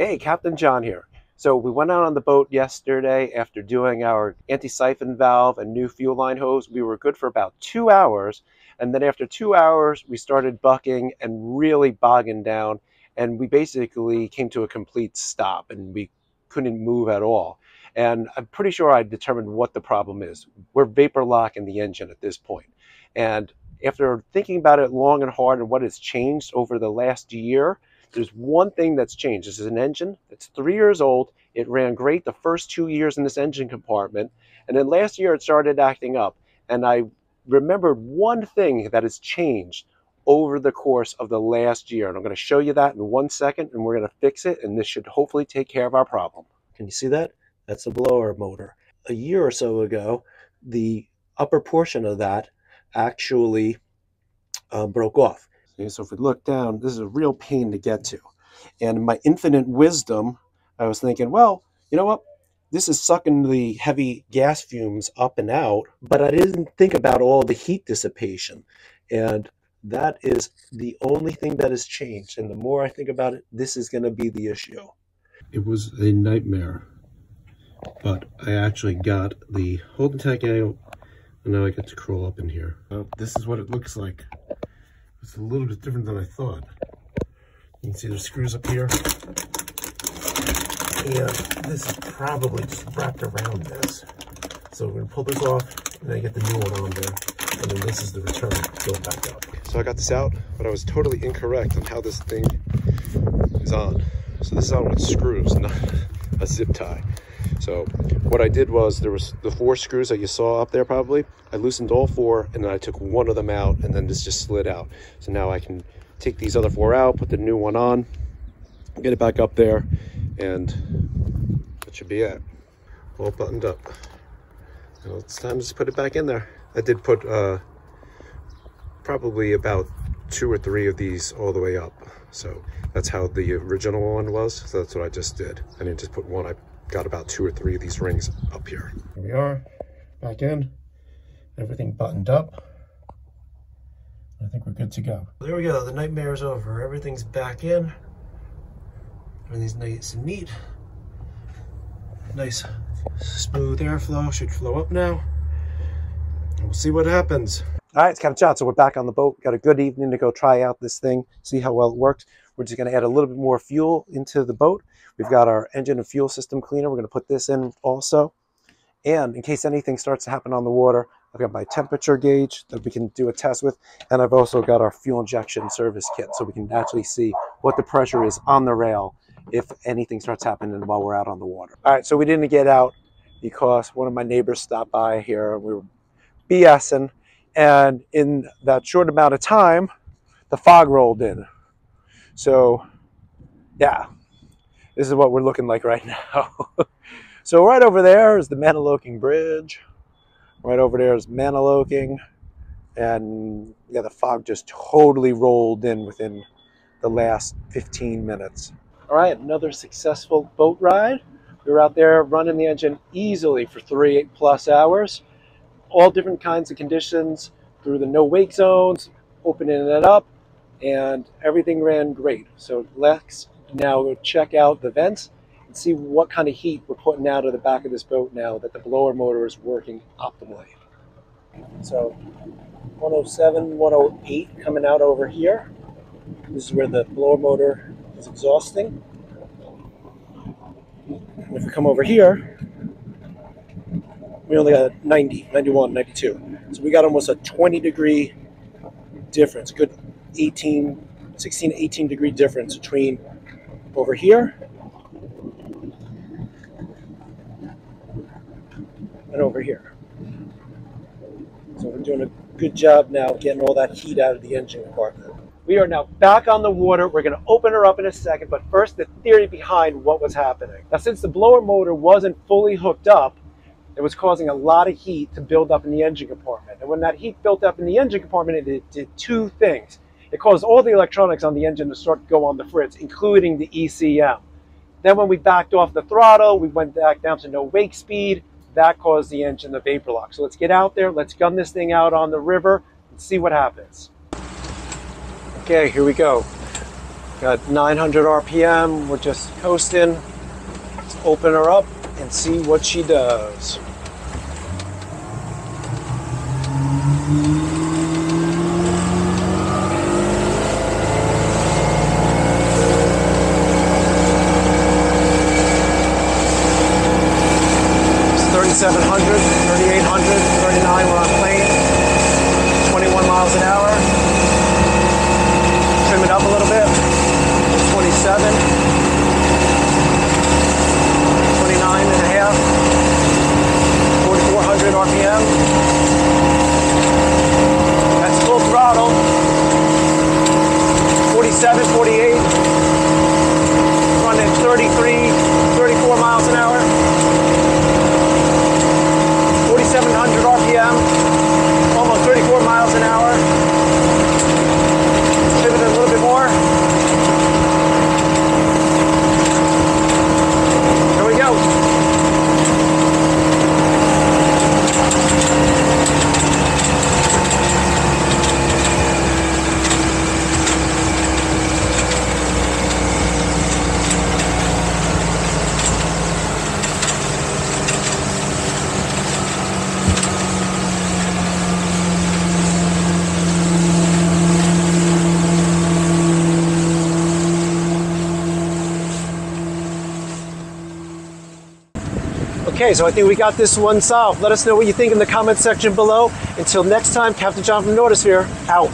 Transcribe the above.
Hey, Captain John here. So we went out on the boat yesterday after doing our anti-siphon valve and new fuel line hose. We were good for about two hours. And then after two hours, we started bucking and really bogging down. And we basically came to a complete stop and we couldn't move at all. And I'm pretty sure I determined what the problem is. We're vapor locking the engine at this point. And after thinking about it long and hard and what has changed over the last year, there's one thing that's changed. This is an engine that's three years old. It ran great the first two years in this engine compartment. And then last year it started acting up. And I remembered one thing that has changed over the course of the last year. And I'm going to show you that in one second and we're going to fix it. And this should hopefully take care of our problem. Can you see that? That's the blower motor. A year or so ago, the upper portion of that actually um, broke off. Okay, so if we look down, this is a real pain to get to. And in my infinite wisdom, I was thinking, well, you know what? This is sucking the heavy gas fumes up and out, but I didn't think about all the heat dissipation. And that is the only thing that has changed. And the more I think about it, this is going to be the issue. It was a nightmare, but I actually got the holding tank out, and now I get to crawl up in here. Well, this is what it looks like. It's a little bit different than I thought. You can see there's screws up here. And this is probably just wrapped around this. So we're gonna pull this off and I get the new one on there. And then this is the return going back up. So I got this out, but I was totally incorrect on how this thing is on. So this is on with screws, not a zip tie. So what I did was there was the four screws that you saw up there probably. I loosened all four and then I took one of them out and then this just slid out. So now I can take these other four out, put the new one on, get it back up there and that should be it. All buttoned up. Now it's time to just put it back in there. I did put uh, probably about two or three of these all the way up. So that's how the original one was. So that's what I just did. I didn't just put one, I got about two or three of these rings up here. Here we are, back in, everything buttoned up. I think we're good to go. There we go, the nightmare is over. Everything's back in. Everything's nice and neat. Nice smooth airflow, should flow up now. We'll see what happens. All right, it's Captain John. So we're back on the boat. Got a good evening to go try out this thing, see how well it worked. We're just going to add a little bit more fuel into the boat. We've got our engine and fuel system cleaner. We're going to put this in also. And in case anything starts to happen on the water, I've got my temperature gauge that we can do a test with. And I've also got our fuel injection service kit so we can actually see what the pressure is on the rail if anything starts happening while we're out on the water. All right, so we didn't get out because one of my neighbors stopped by here and we were BSing. And in that short amount of time, the fog rolled in. So, yeah, this is what we're looking like right now. so right over there is the Manahawkin Bridge. Right over there is Manahawkin. And yeah, the fog just totally rolled in within the last 15 minutes. All right, another successful boat ride. We were out there running the engine easily for three plus hours. All different kinds of conditions through the no wake zones, opening it up, and everything ran great. So let's now check out the vents and see what kind of heat we're putting out of the back of this boat now that the blower motor is working optimally. So 107, 108 coming out over here. This is where the blower motor is exhausting. And if we come over here, we only got 90, 91, 92. So we got almost a 20 degree difference, good 18, 16, to 18 degree difference between over here and over here. So we're doing a good job now getting all that heat out of the engine compartment. We are now back on the water. We're going to open her up in a second, but first the theory behind what was happening. Now since the blower motor wasn't fully hooked up, it was causing a lot of heat to build up in the engine compartment. And when that heat built up in the engine compartment, it did two things. It caused all the electronics on the engine to start to go on the fritz, including the ECM. Then when we backed off the throttle, we went back down to no wake speed. That caused the engine to vapor lock. So let's get out there, let's gun this thing out on the river and see what happens. Okay, here we go. Got 900 RPM. We're just coasting. Let's open her up and see what she does. It's 3,700, 3,800, 39. We're on plane. 21 miles an hour. Trim it up a little bit. 27. 29 and a half. 4,400 RPM. That's full throttle. 47, 48. Running 33, 34 miles an hour. 4,700 RPM. Almost 34 miles an hour. Pivot it a little bit more. Here we go. Okay, so I think we got this one solved. Let us know what you think in the comment section below. Until next time, Captain John from Nautisphere, out.